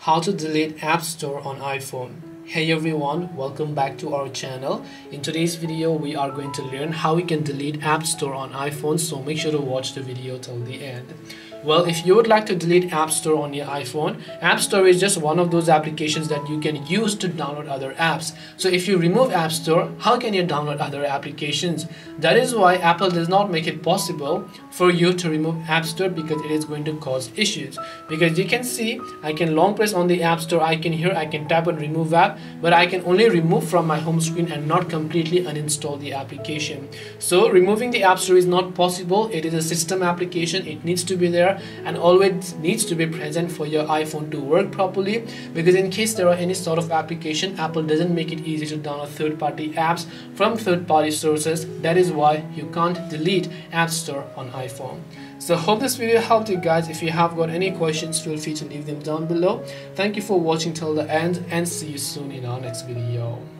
how to delete app store on iphone. Hey everyone welcome back to our channel. In today's video we are going to learn how we can delete app store on iphone so make sure to watch the video till the end well, if you would like to delete App Store on your iPhone, App Store is just one of those applications that you can use to download other apps. So if you remove App Store, how can you download other applications? That is why Apple does not make it possible for you to remove App Store because it is going to cause issues. Because you can see, I can long press on the App Store icon here, I can tap on remove app, but I can only remove from my home screen and not completely uninstall the application. So removing the App Store is not possible. It is a system application. It needs to be there there and always needs to be present for your iPhone to work properly. Because in case there are any sort of application Apple doesn't make it easy to download third-party apps from third-party sources. That is why you can't delete App Store on iPhone. So hope this video helped you guys. If you have got any questions feel free to leave them down below. Thank you for watching till the end and see you soon in our next video